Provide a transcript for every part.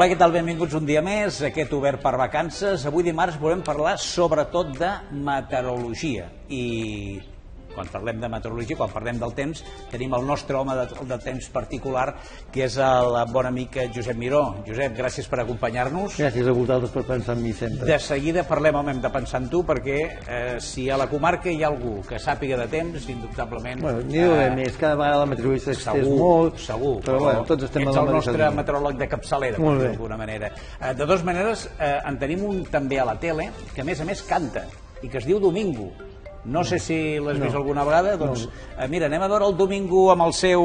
Hola, què tal? Benvinguts un dia més, aquest obert per vacances. Avui dimarts volem parlar sobretot de meteorologia i quan parlem de meteorologia, quan parlem del temps, tenim el nostre home de, de temps particular, que és el bon amic Josep Miró. Josep, gràcies per acompanyar-nos. Gràcies a vosaltres per pensar en mi sempre. De seguida parlem, home, hem de pensar en tu, perquè eh, si a la comarca hi ha algú que sàpiga de temps, indubtablement... Bueno, n'hi haver més, cada vegada la meteorologia s'estès molt, segur. però bueno, tots estem ets el nostre línia. meteoròleg de capçalera, per d'alguna manera. Eh, De dues maneres, eh, en tenim un també a la tele, que a més a més canta, i que es diu Domingo. No sé si l'has vist alguna vegada, doncs eh, mira, anem a veure el Domingo amb el seu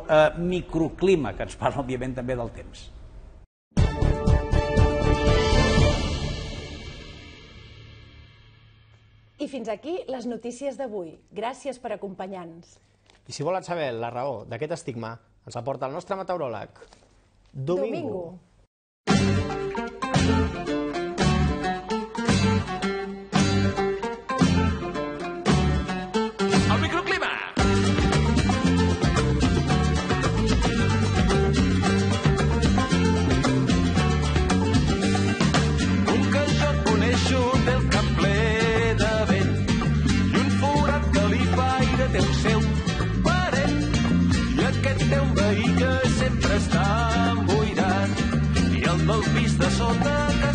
eh, microclima, que ens parla, òbviament, també del temps. I fins aquí les notícies d'avui. Gràcies per acompanyar-nos. I si volen saber la raó d'aquest estigma, ens aporta el nostre meteoròleg. Domingo. Domingo. sonar.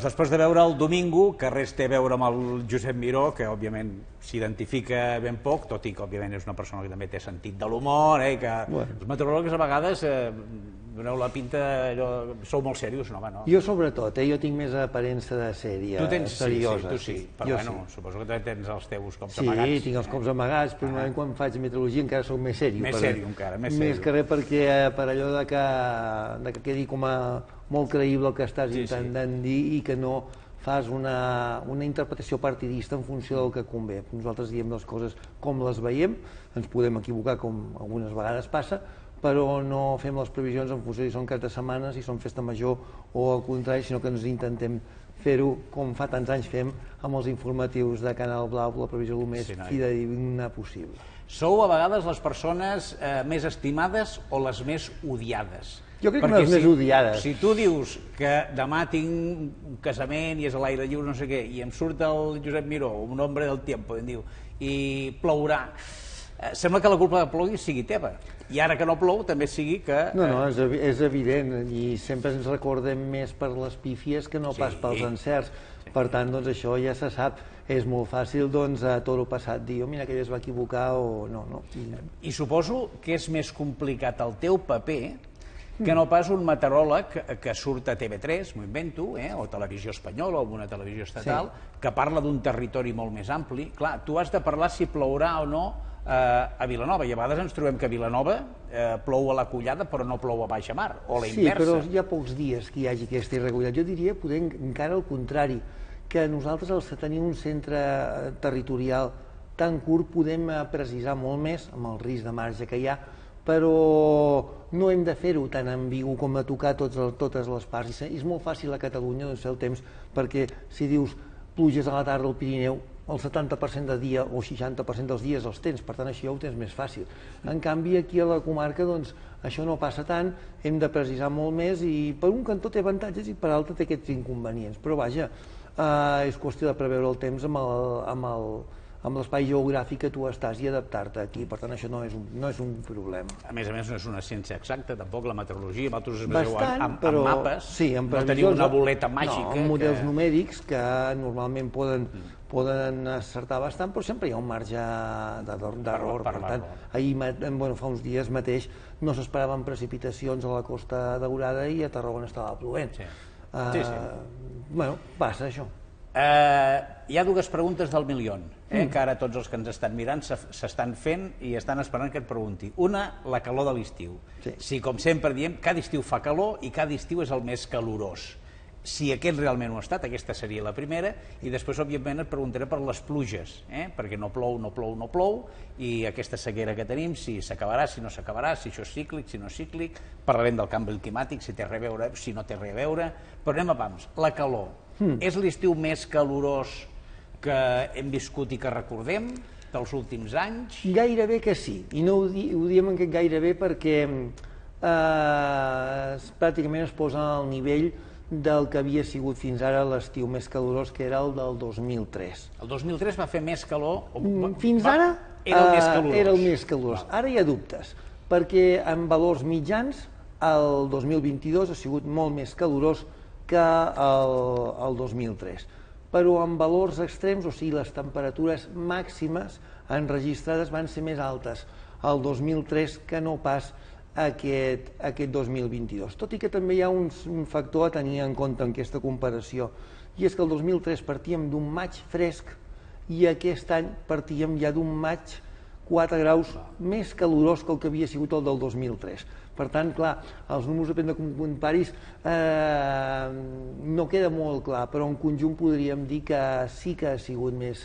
Doncs després de veure el Domingo, que res té a veure amb el Josep Miró, que òbviament s'identifica ben poc, tot i que òbviament és una persona que també té sentit de l'humor, eh, que Bueno. els meteoròlegs a vegades eh, doneu la pinta, allò, sou molt serios, no, home, no? Jo sobretot, eh, jo tinc més aparença de sèrie, tu tens, seriosa. sí, sí, tu sí, però jo bueno, suposo que també tens els teus cops Sí, amagats. tinc els cops amagats, però normalment quan faig meteorologia encara sóc més sèrio. Més per- sèrio encara, més Més sèrio. que res perquè eh, per allò de que, de que quedi com a molt creïble el que estàs Sí, sí. intentant dir i que no fas una, una interpretació partidista en funció del que convé. Nosaltres diem les coses com les veiem, ens podem equivocar com algunes vegades passa, però no fem les previsions en funció si són cap de setmana, si són festa major o al contrari, sinó que ens intentem fer-ho com fa tants anys fem amb els informatius de Canal Blau, la previsió el més Sí, fidedigna possible. Sou a vegades les persones eh, més estimades o les més odiades? Jo crec que Perquè les més si, odiades. Si tu dius que demà tinc un casament i és a l'aire lliure, no sé què, i em surt el Josep Miró, un hombre del tiempo, i em diu, i plourà, eh, sembla que la culpa de plogui sigui teva. I ara que no plou, també sigui que... No, no, és, evi- és evident, i sempre ens recordem més per les pífies que no Sí. pas pels encerts. Per tant, doncs això ja se sap. És molt fàcil, doncs, a tot el passat dir, oh, mira, aquell es va equivocar o no, no. I suposo que és més complicat el teu paper que no pas un meteoròleg que, que surt a TV3, m'ho invento, eh, o Televisió Espanyola o una televisió estatal, sí. que parla d'un territori molt més ampli. Clar, tu has de parlar si plourà o no eh, a Vilanova, i a vegades ens trobem que a Vilanova eh, plou a la Collada però no plou a baixa mar, o la sí, inversa. però hi ha pocs dies que hi hagi aquesta irregularitat. Jo diria, poder encara al contrari, que nosaltres, al tenir un centre eh, territorial tan curt, podem eh, precisar molt més, amb el risc de marge que hi ha, però no hem de fer-ho tan ambigu com a tocar tots totes les parts. És molt fàcil a Catalunya doncs, el temps, perquè si dius pluges a la tarda al Pirineu, el 70% de dia o 60% dels dies els tens, per tant això ja ho tens més fàcil. En canvi aquí a la comarca doncs, això no passa tant, hem de precisar molt més i per un cantó té avantatges i per altre té aquests inconvenients. Però vaja, eh, és qüestió de preveure el temps amb el, amb el, amb l'espai geogràfic que tu estàs i adaptar-te aquí. Per tant, això no és un, no és un problema. A més a més, no és una ciència exacta, tampoc la meteorologia, vosaltres Bastant, en, en, però... mapes, sí, en no teniu una boleta màgica. No, amb models que... numèrics que normalment poden, poden acertar bastant, però sempre hi ha un marge d'error. Per- per tant, ahir, bueno, fa uns dies mateix no s'esperaven precipitacions a la Costa Daurada i a Tarragona estava plovent. Sí. Eh, Sí, sí. Bueno, passa això. Eh, hi ha dues preguntes del milió, eh, que ara tots els que ens estan mirant se- s'estan fent i estan esperant que et pregunti. Una, la calor de l'estiu. Sí. Si, com sempre diem, cada estiu fa calor i cada estiu és el més calorós. Si aquest realment ho ha estat, aquesta seria la primera, i després, òbviament, et preguntaré per les pluges, eh? perquè no plou, no plou, no plou, i aquesta sequera que tenim, si s'acabarà, si no s'acabarà, si això és cíclic, si no és cíclic, parlarem del canvi climàtic, si té a veure, si no té a veure, però anem a pams. La calor. Mm. És l'estiu més calorós que hem viscut i que recordem dels últims anys? Gairebé que sí, i no ho, di, ho diem en aquest gairebé perquè eh, pràcticament es posa al nivell del que havia sigut fins ara l'estiu més calorós, que era el del 2003. El 2003 va fer més calor... o Mm, Fins va- ara Era el més eh, calorós. Era el més calorós. Ara hi ha dubtes, perquè en valors mitjans el 2022 ha sigut molt més calorós que el, el 2003. Però en valors extrems, o sigui, les temperatures màximes enregistrades van ser més altes el 2003 que no pas aquest, aquest 2022. Tot i que també hi ha un, un factor a tenir en compte en aquesta comparació, i és que el 2003 partíem d'un maig fresc i aquest any partíem ja d'un maig 4 graus més calorós que el que havia sigut el del 2003. Per tant, clar, els números depèn de com comparis, eh, no queda molt clar, però en conjunt podríem dir que sí que ha sigut més,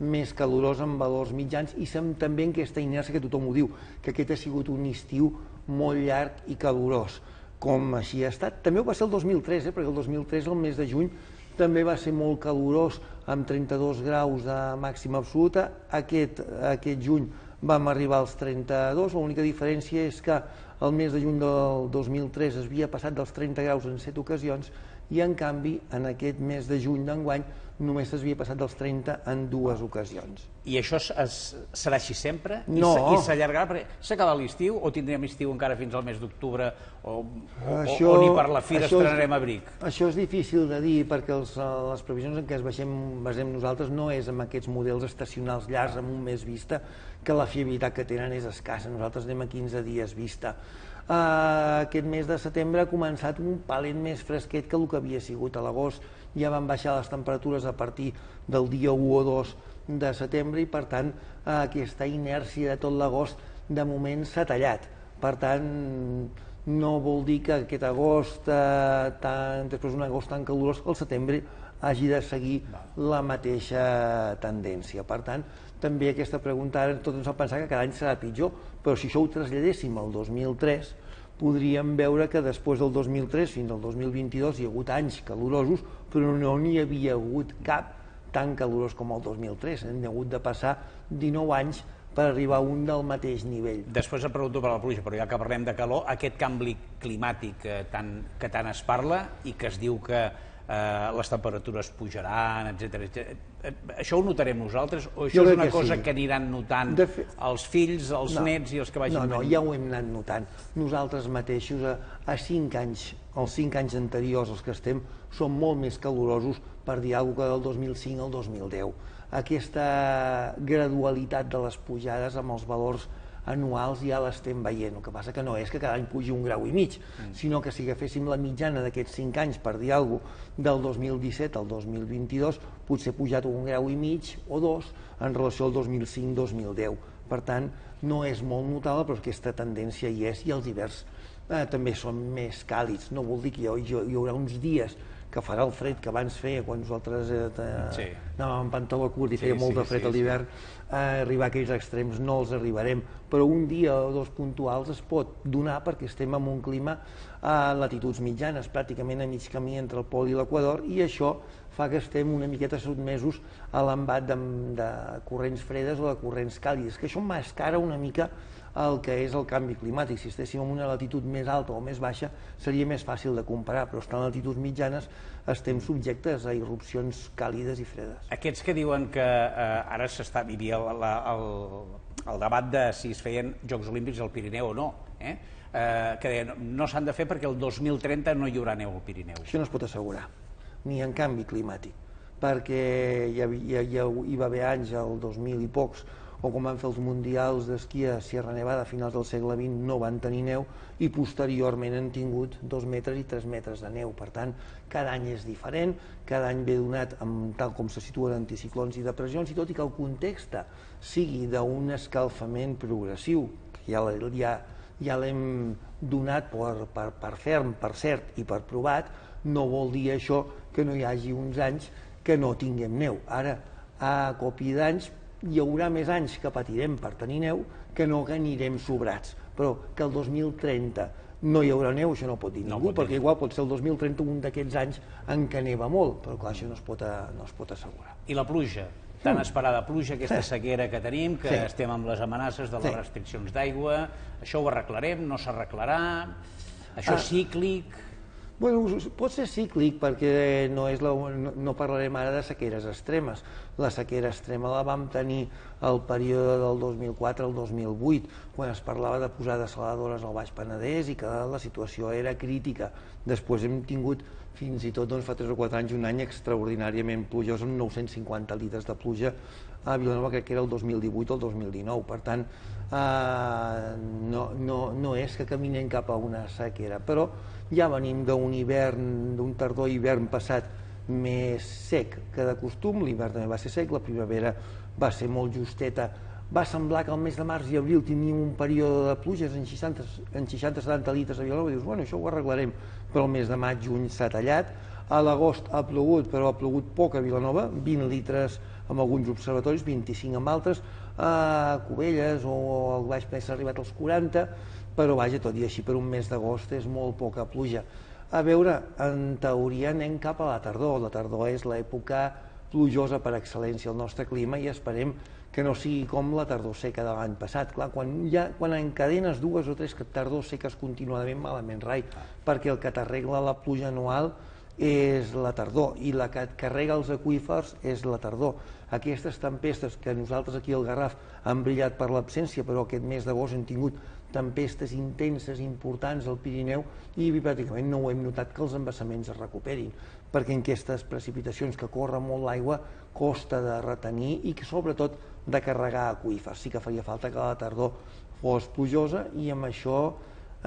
més calorós en valors mitjans i sem també en aquesta inèrcia que tothom ho diu, que aquest ha sigut un estiu molt llarg i calorós, com així ha estat. També ho va ser el 2003, eh, perquè el 2003, el mes de juny, també va ser molt calorós, amb 32 graus de màxima absoluta. Aquest, aquest juny vam arribar als 32, l'única diferència és que el mes de juny del 2003 es havia passat dels 30 graus en 7 ocasions i en canvi en aquest mes de juny d'enguany només s'havia passat dels 30 en dues ocasions. I això es, es, serà així sempre? No. I s'allargarà? Perquè s'acaba l'estiu o tindrem estiu encara fins al mes d'octubre o, o, Això- o, ni per la fira és- estrenarem abric? Això és difícil de dir perquè els, eh, les previsions en què es basem, basem nosaltres no és amb aquests models estacionals llargs amb un mes vista que la fiabilitat que tenen és escassa. Nosaltres anem a 15 dies vista. Uh, aquest mes de setembre ha començat un palet més fresquet que el que havia sigut a l'agost. Ja van baixar les temperatures a partir del dia 1 o 2 de setembre i per tant uh, aquesta inèrcia de tot l'agost de moment s'ha tallat. Per tant, no vol dir que aquest agost, eh, tan, després d'un agost tan calorós, el setembre hagi de seguir la mateixa tendència. Per tant, també aquesta pregunta ara tots ens fa pensar que cada any serà pitjor, però si això ho traslladéssim al 2003, podríem veure que després del 2003 fins al 2022 hi ha hagut anys calorosos, però no n'hi havia hagut cap tan calorós com el 2003. Hem hagut de passar 19 anys per arribar a un del mateix nivell. Després et pregunto per la pluja, però ja que parlem de calor, aquest canvi climàtic eh, tant, que tant es parla i que es diu que eh, les temperatures pujaran, etc. etc. Això ho notarem nosaltres o això és una que cosa sí. que aniran notant fe- els fills, els No. nets i els que vagin No, no, venint? ja ho hem anat notant. Nosaltres mateixos, a, a 5 anys, els 5 anys anteriors, els que estem, són molt més calorosos, per dir alguna cosa, que del 2005 al 2010. Aquesta gradualitat de les pujades amb els valors anuals ja l'estem veient. El que passa que no és que cada any pugi un grau i mig, sinó que si agaféssim la mitjana d'aquests 5 anys, per dir alguna cosa, del 2017 al 2022, potser ha pujat un grau i mig o dos en relació al 2005-2010. Per tant, no és molt notable, però aquesta tendència hi és, i els hiverns eh, també són més càlids. No vol dir que hi, hi, hi haurà uns dies que farà el fred que abans feia quan nosaltres eh, Sí. anàvem amb pantaló curt i Sí, feia molt sí, de fred sí, a l'hivern, eh, arribar a aquells extrems no els arribarem, però un dia o dos puntuals es pot donar perquè estem en un clima a latituds mitjanes, pràcticament a mig camí entre el pol i l'equador, i això fa que estem una miqueta sotmesos a l'embat de, de corrents fredes o de corrents càlides, que això mascara una mica el que és el canvi climàtic. Si estéssim en una latitud més alta o més baixa, seria més fàcil de comparar, però estant en latituds mitjanes estem subjectes a irrupcions càlides i fredes. Aquests que diuen que eh, ara s'està havia la, la, el, el debat de si es feien Jocs Olímpics al Pirineu o no, eh? Eh, que deien no s'han de fer perquè el 2030 no hi haurà neu al Pirineu. Això no es pot assegurar, ni en canvi climàtic, perquè hi, havia, hi, hi va haver anys, el 2000 i pocs, o com van fer els mundials d'esquí a Sierra Nevada a finals del segle XX, no van tenir neu i posteriorment han tingut dos metres i tres metres de neu. Per tant, cada any és diferent, cada any ve donat amb, tal com se situen anticiclons i depressions, i tot i que el context sigui d'un escalfament progressiu, que ja, ja, ja l'hem donat per, per, per ferm, per cert i per provat, no vol dir això que no hi hagi uns anys que no tinguem neu. Ara, a copi d'anys, hi haurà més anys que patirem per tenir neu que no que anirem sobrats. Però que el 2030 no hi haurà neu, això no pot dir No ningú, pot dir. perquè igual pot ser el 2030 un d'aquests anys en què neva molt, però clar, això no es pot, no es pot assegurar. I la pluja, tan esperada pluja, aquesta sequera que tenim, que Sí. estem amb les amenaces de les Sí. restriccions d'aigua, això ho arreglarem, no s'arreglarà, això és cíclic... Bueno, pot ser cíclic perquè no, és la, no parlarem ara de sequeres extremes. La sequera extrema la vam tenir al període del 2004 al 2008, quan es parlava de posar desaladores al Baix Penedès i que la situació era crítica. Després hem tingut fins i tot doncs, fa 3 o 4 anys un any extraordinàriament plujós amb 950 litres de pluja a Vilanova, crec que era el 2018 o el 2019. Per tant, eh, no, no, no és que caminem cap a una sequera, però ja venim d'un hivern, d'un tardor-hivern passat més sec que de costum, l'hivern també va ser sec, la primavera va ser molt justeta, va semblar que al mes de març i abril teníem un període de pluges en 60 en 60-70 litres a Vilanova, dius, bueno, això ho arreglarem, però el mes de maig, juny s'ha tallat, a l'agost ha plogut, però ha plogut poc a Vilanova, 20 litres amb alguns observatoris, 25 amb altres, a Cubelles o al Baix Penedès s'ha arribat als 40, però vaja, tot i així per un mes d'agost és molt poca pluja. A veure, en teoria anem cap a la tardor, la tardor és l'època plujosa per excel·lència al nostre clima i esperem que no sigui com la tardor seca de l'any passat. Clar, quan, ja, quan encadenes dues o tres tardors seques continuadament malament rai, perquè el que t'arregla la pluja anual és la tardor i la que et carrega els aqüífers és la tardor. Aquestes tempestes que nosaltres aquí al Garraf han brillat per l'absència, però aquest mes d'agost hem tingut tempestes intenses, importants al Pirineu i pràcticament no ho hem notat que els embassaments es recuperin, perquè en aquestes precipitacions que corre molt l'aigua costa de retenir i que sobretot de carregar aqüífers. Sí que faria falta que la tardor fos plujosa i amb això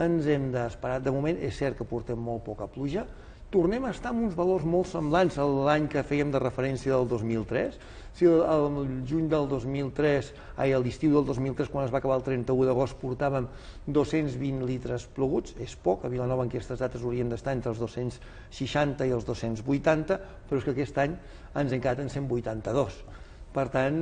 ens hem d'esperar. De moment és cert que portem molt poca pluja, tornem a estar amb uns valors molt semblants a l'any que fèiem de referència del 2003. Si el, juny del 2003, ai, a l'estiu del 2003, quan es va acabar el 31 d'agost, portàvem 220 litres ploguts, és poc, a Vilanova en aquestes dates haurien d'estar entre els 260 i els 280, però és que aquest any ens hem quedat en 182. Per tant,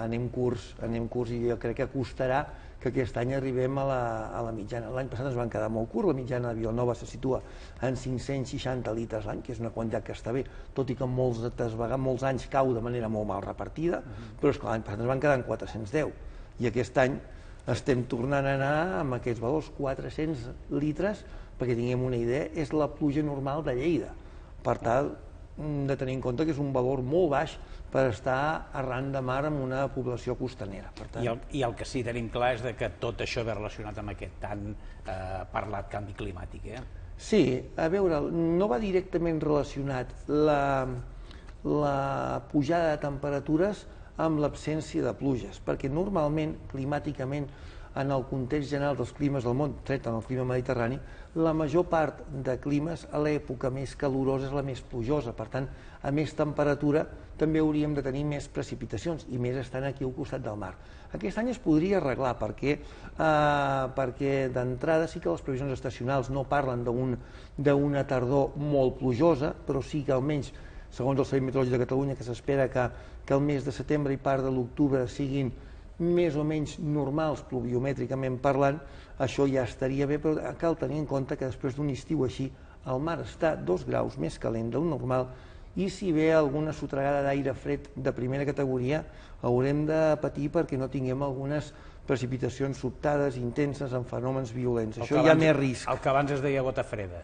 anem curts, anem curts i jo crec que costarà que aquest any arribem a la, a la mitjana. L'any passat ens van quedar molt curt, la mitjana de Vilanova se situa en 560 litres l'any, que és una quantitat que està bé, tot i que molts, altres vegades, molts anys cau de manera molt mal repartida, però és que l'any passat ens van quedar en 410 I aquest any estem tornant a anar amb aquests valors, 400 litres, perquè tinguem una idea, és la pluja normal de Lleida. Per tant, mm, de tenir en compte que és un valor molt baix per estar arran de mar amb una població costanera. Per tant, I el, I el que sí tenim clar és de que tot això ve relacionat amb aquest tan eh, parlat canvi climàtic. Eh? Sí, a veure, no va directament relacionat la, la pujada de temperatures amb l'absència de pluges, perquè normalment, climàticament, en el context general dels climes del món, tret en el clima mediterrani, la major part de climes a l'època més calorosa és la més plujosa. Per tant, a més temperatura també hauríem de tenir més precipitacions i més estant aquí al costat del mar. Aquest any es podria arreglar perquè, eh, perquè d'entrada sí que les previsions estacionals no parlen d'una tardor molt plujosa, però sí que almenys, segons el Servei Meteorològic de Catalunya, que s'espera que, que el mes de setembre i part de l'octubre siguin més o menys normals pluviomètricament parlant, això ja estaria bé, però cal tenir en compte que després d'un estiu així el mar està dos graus més calent del normal i si ve alguna sotregada d'aire fred de primera categoria haurem de patir perquè no tinguem algunes precipitacions sobtades, intenses, amb fenòmens violents. El Això que hi ha abans- més risc. El que abans es deia gota freda.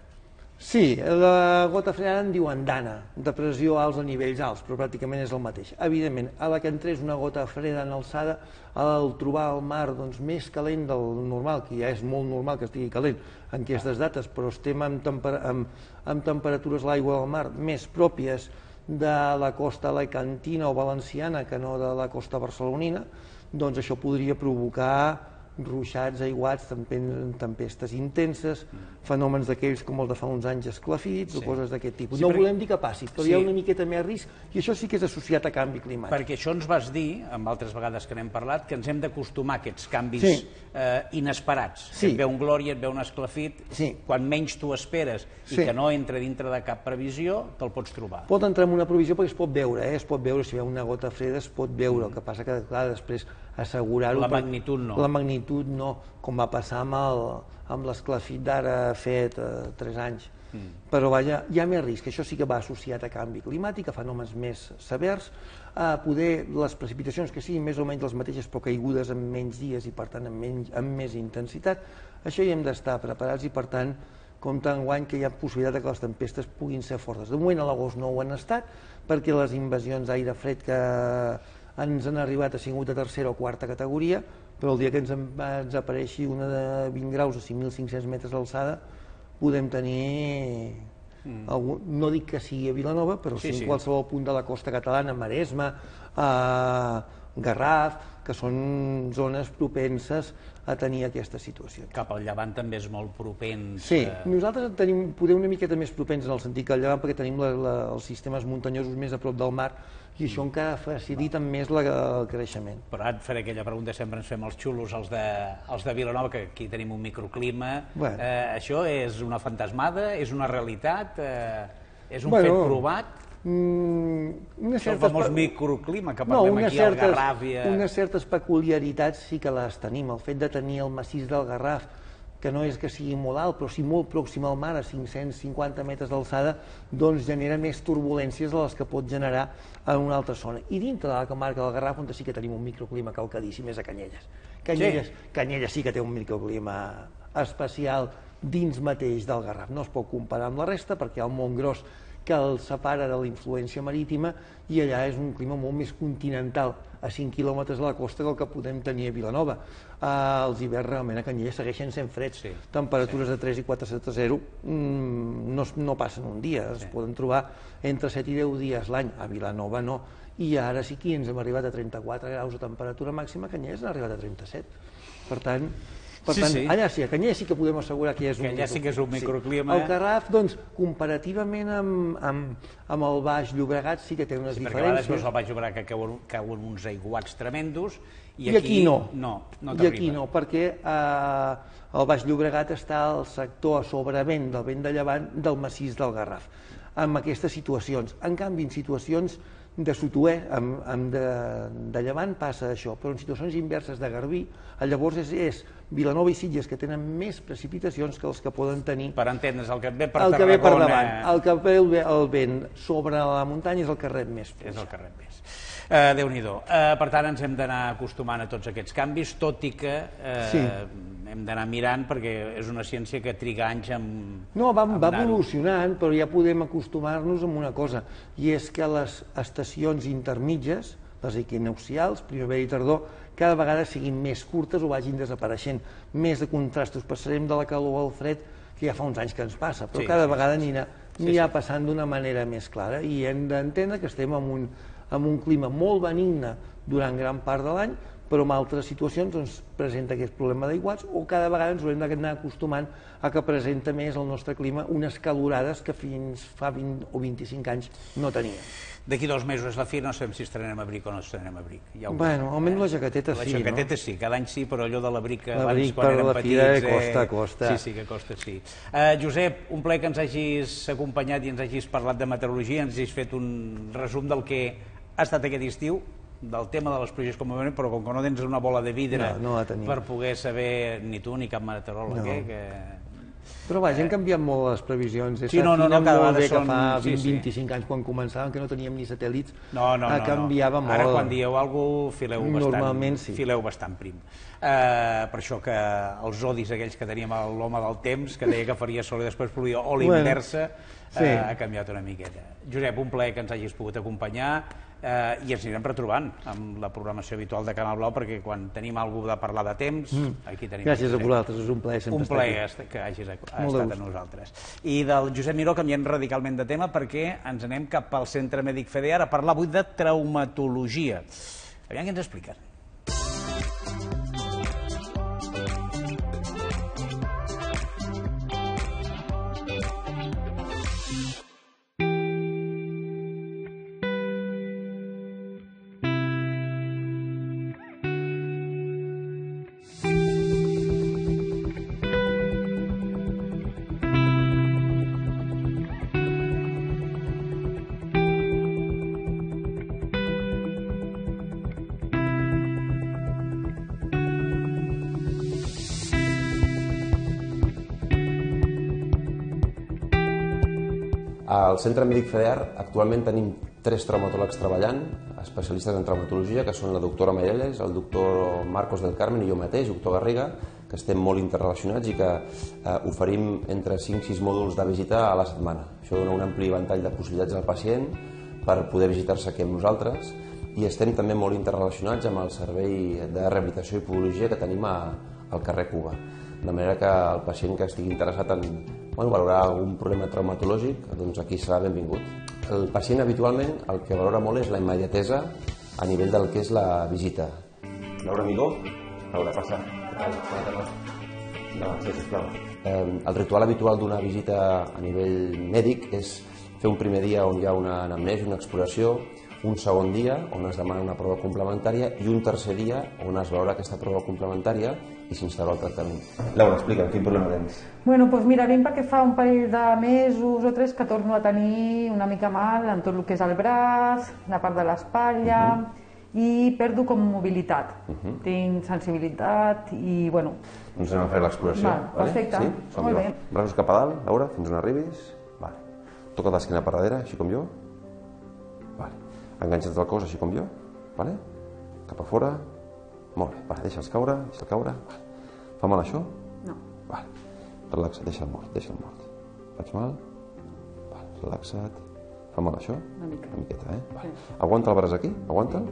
Sí, la gota freda en diuen dana, de pressió alts a nivells alts, però pràcticament és el mateix. Evidentment, a la que entrés una gota freda en alçada, al trobar el mar doncs, més calent del normal, que ja és molt normal que estigui calent en aquestes dates, però estem amb, temper amb, amb temperatures l'aigua del mar més pròpies de la costa alacantina o valenciana que no de la costa barcelonina, doncs això podria provocar ruixats, aiguats, tempestes intenses, fenòmens d'aquells com el de fa uns anys esclafits Sí. o coses d'aquest tipus. Sí, no perquè- volem dir que passi, però Sí. hi ha una miqueta més risc i això sí que és associat a canvi climàtic. Perquè això ens vas dir, amb altres vegades que n'hem parlat, que ens hem d'acostumar a aquests canvis Sí. eh, inesperats. Sí. Que et ve un glòria, et ve un esclafit, Sí. quan menys tu esperes i Sí. que no entra dintre de cap previsió, te'l pots trobar. Pot entrar en una provisió perquè es pot veure, eh? es pot veure, si hi ha una gota freda es pot veure, el que passa que clar, després assegurar-ho... La magnitud no. La magnitud no, com va passar amb el- amb l'esclafit d'ara fet eh, 3 anys. Mm. Però vaja, hi ha més risc, això sí que va associat a canvi climàtic, a fenòmens més severs, a poder les precipitacions que siguin més o menys les mateixes però caigudes en menys dies i per tant amb, menys, amb més intensitat, això hi hem d'estar preparats i per tant compte en guany que hi ha possibilitat que les tempestes puguin ser fortes. De moment a l'agost no ho han estat perquè les invasions d'aire fred que ens han arribat ha sigut de tercera o quarta categoria, però el dia que ens, en- ens apareixi una de 20 graus a 5.500 metres d'alçada podem tenir mm. algun, no dic que sigui a Vilanova, però sí, Sí, sí, sí. en qualsevol punt de la costa catalana, Maresme, eh, Garraf, que són zones propenses a tenir aquesta situació. Cap al llevant també és molt propens. Sí, eh, nosaltres tenim poder una miqueta més propens en el sentit que el llevant perquè tenim la, la, els sistemes muntanyosos més a prop del mar i això encara facilita més la, el creixement. Però ara et faré aquella pregunta sempre ens fem els xulos, els de, els de Vilanova, que aquí tenim un microclima. Bueno. Eh, això és una fantasmada? És una realitat? Eh, és un Bueno, fet provat? Mm, una És el certa famós microclima que no, parlem unes aquí al certes, Garraf i unes certes peculiaritats sí que les tenim. El fet de tenir el massís del Garraf, que no és que sigui molt alt, però sí molt pròxim al mar, a 550 metres d'alçada, doncs genera més turbulències de les que pot generar en una altra zona. I dintre de la comarca del Garraf, on sí que tenim un microclima calcadíssim, és a Canyelles. Canyelles sí, Canyelles sí que té un microclima especial dins mateix del Garraf. No es pot comparar amb la resta perquè hi ha el Montgros que el separa de la influència marítima i allà és un clima molt més continental a 5 quilòmetres de la costa del que podem tenir a Vilanova. Uh, els hiverns realment a Canyelles segueixen sent freds, Sí, temperatures de 3 i 4 sota 0 mm, no, no passen un dia, es poden trobar entre 7 i 10 dies l'any, a Vilanova no, i ara sí que ens hem arribat a 34 graus de temperatura màxima, a Canyelles han arribat a 37. Per tant, per Sí, tant sí. allà sí, a Canyelles sí que podem assegurar que és Que un allà sí que és un microclima. Sí. El Garraf, doncs, comparativament amb, amb, amb el Baix Llobregat sí que té unes Sí, perquè a diferències. el Baix Llobregat que cauen, cauen uns aiguats tremendos i, I aquí no. No, no I aquí no, perquè eh, el Baix Llobregat està al sector a sobrevent del vent de llevant del massís del Garraf. en aquestes situacions. En canvi, en situacions de Sotoer, amb, amb de, de Llevant passa això, però en situacions inverses de Garbí, eh, llavors és, és Vilanova i Sitges que tenen més precipitacions que els que poden tenir Per entendre's, el que ve per el que ve per davant. El que ve el, el vent sobre la muntanya és el que rep més és pluja. el que rep més. Uh, Déu-n'hi-do. Uh, per tant, ens hem d'anar acostumant a tots aquests canvis, tot i que uh, Sí. Hem d'anar mirant perquè és una ciència que triga anys en... No, va, en va evolucionant, però ja podem acostumar-nos amb una cosa, i és que les estacions intermitges, les equinoccials, primavera i tardor, cada vegada siguin més curtes o vagin desapareixent. Més de contrastos, passarem de la calor al fred, que ja fa uns anys que ens passa, però Sí, cada sí, vegada sí, sí. anirà, Sí, anirà passant d'una manera més clara i hem d'entendre que estem en un, en un clima molt benigne durant gran part de l'any, però en altres situacions doncs, presenta aquest problema d'aiguats o cada vegada ens haurem d'anar acostumant a que presenta més el nostre clima unes calorades que fins fa 20 o 25 anys no tenia. D'aquí dos mesos és la fi, no sabem si estrenem abric o no estrenem abric. Ja ho Bueno, almenys eh? la jaqueteta la sí, jaqueteta sí, cada any sí, però allò de l'abric L'abric per la fira petits... costa, costa. Sí, sí, que costa, sí. Uh, Josep, un ple que ens hagis acompanyat i ens hagis parlat de meteorologia, ens hagis fet un resum del que ha estat aquest estiu, del tema de les pluges com a moment, però com que no tens una bola de vidre No, no per poder saber ni tu ni cap meteoròleg, No. eh, que Però vaja, han canviat molt les previsions. Sí, no, no, no, cada vegada bé que són- fa sí, 20-25 sí. anys, quan començàvem, que no teníem ni satèl·lits, No, no, no. canviava no. molt. Ara quan dieu alguna cosa, fileu bastant, sí. fileu bastant prim. Uh, per això que els odis aquells que teníem a l'home del temps, que deia que faria sol i després plovia, o Bueno, l'inversa, sí. uh, ha canviat una miqueta. Josep, un plaer que ens hagis pogut acompanyar uh, i ens anirem retrobant amb la programació habitual de Canal Blau perquè quan tenim algú de parlar de temps, aquí tenim... Mm. Gràcies a vosaltres, és un plaer sempre un estar plaer aquí. est- que hagis ha Molt estat amb nosaltres. I del Josep Miró canviem radicalment de tema perquè ens anem cap al Centre Mèdic FEDEAR a parlar avui de traumatologia. Aviam què ens expliquen. Al Centre Mèdic FEDEAR actualment tenim tres traumatòlegs treballant, especialistes en traumatologia, que són la doctora Maireles, el doctor Marcos del Carmen i jo mateix, doctor Garriga, que estem molt interrelacionats i que eh, oferim entre 5 i 6 mòduls de visita a la setmana. Això dona un ampli ventall de possibilitats al pacient per poder visitar-se aquí amb nosaltres i estem també molt interrelacionats amb el servei de rehabilitació i podologia que tenim a, al carrer Cuba. De manera que el pacient que estigui interessat en bueno, valorar algun problema traumatològic, doncs aquí serà benvingut. El pacient habitualment el que valora molt és la immediatesa a nivell del que és la visita. Laura Migó, Laura, passa. No, sí, sisplau. El ritual habitual d'una visita a nivell mèdic és fer un primer dia on hi ha una anamnesi, una exploració, un segon dia on es demana una prova complementària i un tercer dia on es veurà aquesta prova complementària i s'instaura el tractament. Laura, explica'm, quin problema tens? Bueno, doncs mira, vinc perquè fa un parell de mesos o tres que torno a tenir una mica mal en tot el que és el braç, la part de l'espatlla, i perdo com mobilitat. Tinc sensibilitat i, bueno, Doncs anem a fer l'exploració. Val, perfecte. Sí? Som Molt jo. bé. Braços cap a dalt, Laura, fins on arribis. Vale. Toca l'esquena per darrere, així com jo. Vale. Enganxa't el cos, així com jo. Vale. Cap a fora. Molt bé. Vale, deixa'ls caure, deixa'l caure. Vale. Fa mal això? no. Vale. Relaxa, deixa'l mort, deixa'l mort. Faig mal? Vale, relaxa't. Fa mal això? Una mica. Una miqueta, eh? Vale. Aguanta el braç aquí, aguanta'l.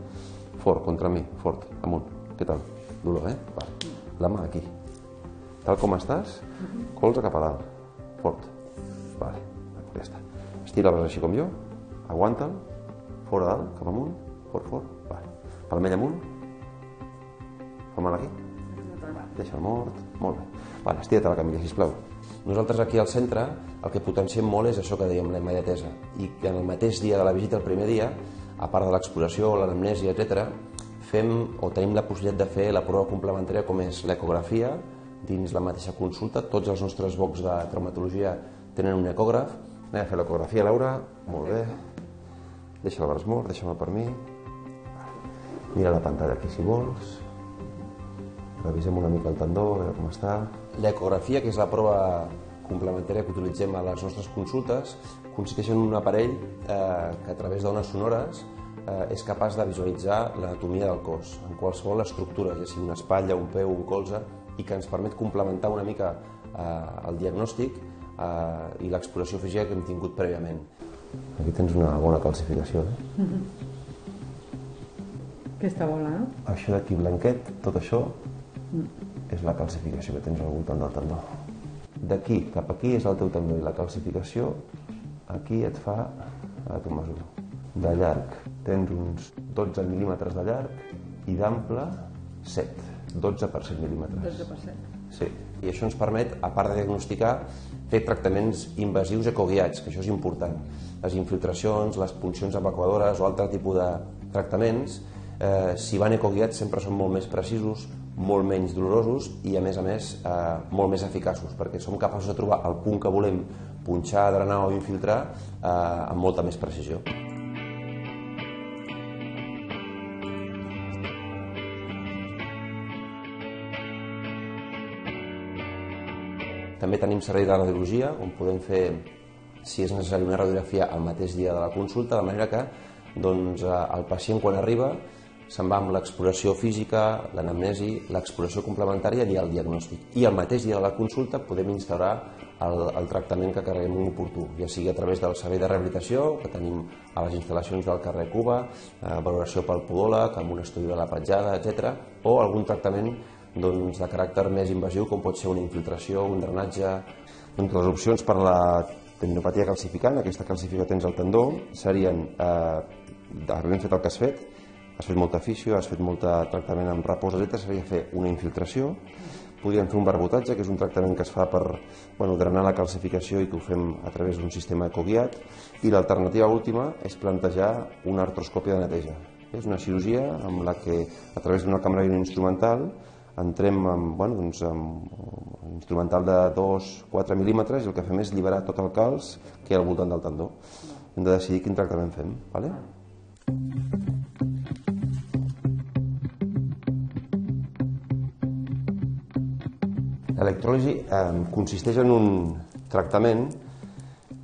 Fort, contra mi, fort, amunt. Què tal? Dolor, eh? Vale. La mà aquí. Tal com estàs, colze cap a dalt. Fort. Vale, ja està. Estira el braç així com jo, aguanta'l, fora dalt, cap amunt, fort, fort. Vale. Palmell amunt. Fa mal aquí? Deixa'l mort. Molt bé. Vale, estira't a la camilla, sisplau. Nosaltres aquí al centre el que potenciem molt és això que dèiem, la immediatesa. I que en el mateix dia de la visita, el primer dia, a part de l'exploració, l'anamnèsia, etc, fem o tenim la possibilitat de fer la prova complementària com és l'ecografia dins la mateixa consulta. Tots els nostres bocs de traumatologia tenen un ecògraf Anem a fer l'ecografia, Laura. Molt bé. Deixa el braç mort, deixa-me per mi. Mira la pantalla aquí si vols. Revisem una mica el tendó, a veure com està. L'ecografia, que és la prova complementària que utilitzem a les nostres consultes, consisteix en un aparell eh, que a través d'ones sonores eh, és capaç de visualitzar l'anatomia del cos, en qualsevol estructura, ja sigui una espatlla, un peu, un colze, i que ens permet complementar una mica eh, el diagnòstic eh, i l'exploració física que hem tingut prèviament. Aquí tens una bona calcificació. Eh? Aquesta bola, no? Això d'aquí blanquet, tot això, és la calcificació que tens al voltant del tendó. D'aquí cap aquí és el teu tendó i la calcificació aquí et fa a tu mesura. De llarg tens uns 12 mil·límetres de llarg i d'ample 7, 12 per 7 mil·límetres. 12%. Sí, i això ens permet, a part de diagnosticar, fer tractaments invasius ecoguiats, que això és important. Les infiltracions, les puncions evacuadores o altre tipus de tractaments, eh, si van ecoguiats sempre són molt més precisos, molt menys dolorosos i, a més a més, eh, molt més eficaços, perquè som capaços de trobar el punt que volem punxar, drenar o infiltrar eh, amb molta més precisió. També tenim servei de radiologia, on podem fer, si és necessari, una radiografia el mateix dia de la consulta, de manera que doncs, eh, el pacient, quan arriba, se'n va amb l'exploració física, l'anamnesi, l'exploració complementària i el diagnòstic. I el mateix dia de la consulta podem instaurar el, el tractament que creguem oportú, ja sigui a través del servei de rehabilitació, que tenim a les instal·lacions del carrer Cuba, eh, valoració pel podòleg, amb un estudi de la petjada, etc, o algun tractament doncs, de caràcter més invasiu, com pot ser una infiltració, un drenatge... Doncs les opcions per la tendinopatia calcificant, aquesta calcificació tens al tendó, serien, eh, havent fet el que has fet, has fet molta fisio, has fet molt tractament amb repòs, etc., seria fer una infiltració, podríem fer un barbotatge, que és un tractament que es fa per bueno, drenar la calcificació i que ho fem a través d'un sistema ecoguiat, i l'alternativa última és plantejar una artroscòpia de neteja. És una cirurgia amb la que, a través d'una càmera instrumental, entrem amb, bueno, doncs, amb un instrumental de 2-4 mil·límetres i el que fem és alliberar tot el calç que hi ha al voltant del tendó. Hem de decidir quin tractament fem. Vale? L'electròlisi eh, consisteix en un tractament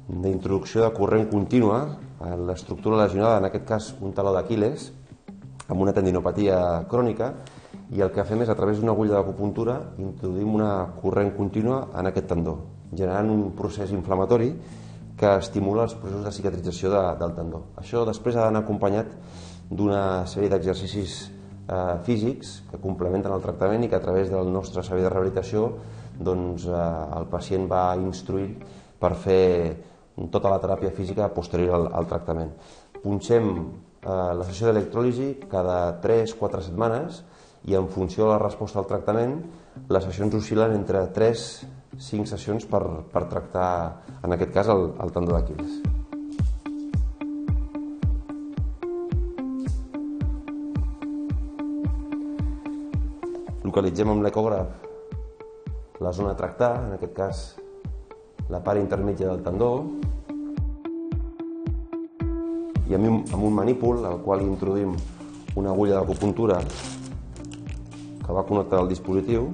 d'introducció de corrent contínua a l'estructura lesionada, en aquest cas un taló d'Aquiles, amb una tendinopatia crònica, i el que fem és, a través d'una agulla d'acupuntura, introduïm una corrent contínua en aquest tendó, generant un procés inflamatori que estimula els processos de cicatrització de, del tendó. Això després ha d'anar acompanyat d'una sèrie d'exercicis eh, físics que complementen el tractament i que a través del nostre servei de rehabilitació doncs, eh, el pacient va instruir per fer tota la teràpia física posterior al, al tractament. Punxem eh, la sessió d'electròlisi cada 3-4 setmanes i en funció de la resposta al tractament les sessions oscil·len entre 3-5 sessions per, per tractar, en aquest cas, el, el tendó d'Aquiles. Localitzem amb l'ecògraf la zona a tractar, en aquest cas la part intermitja del tendó, i amb un, amb un manípul al qual introduïm una agulla d'acupuntura que va connectar al dispositiu.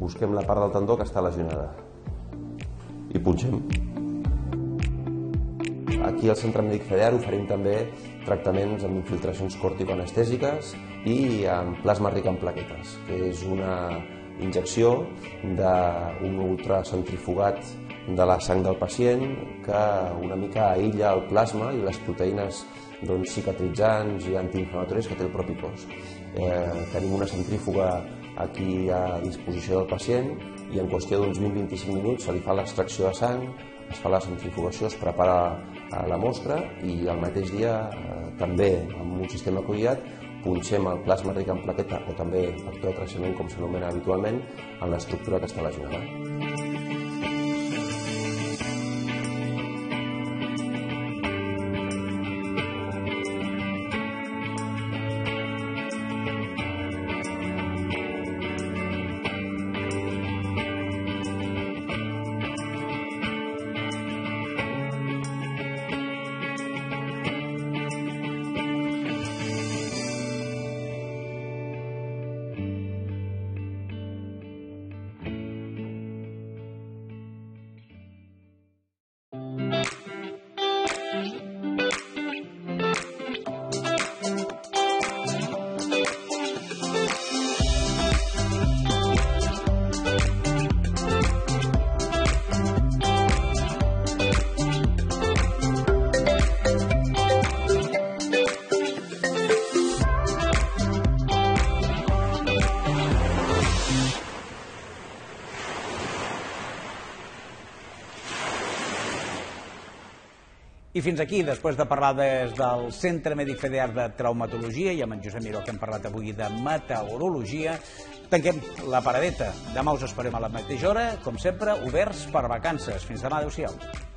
Busquem la part del tendó que està lesionada i punxem. Aquí al Centre Mèdic FEDER oferim també tractaments amb infiltracions corticoanestèsiques i amb plasma ric en plaquetes, que és una injecció d'un ultracentrifugat de la sang del pacient que una mica aïlla el plasma i les proteïnes doncs, cicatritzants i antiinflamatoris que té el propi cos. Eh, tenim una centrífuga aquí a disposició del pacient i en qüestió d'uns 20-25 minuts se li fa l'extracció de sang, es fa la centrifugació, es prepara a la mostra i al mateix dia eh, també amb un sistema colliat punxem el plasma ric en plaqueta o també factor de creixement com s'anomena habitualment en l'estructura que està lesionada. I fins aquí, després de parlar des del Centre Mèdic Federal de Traumatologia i amb en Josep Miró que hem parlat avui de meteorologia, tanquem la paradeta. Demà us esperem a la mateixa hora, com sempre, oberts per vacances. Fins demà, adeu-siau.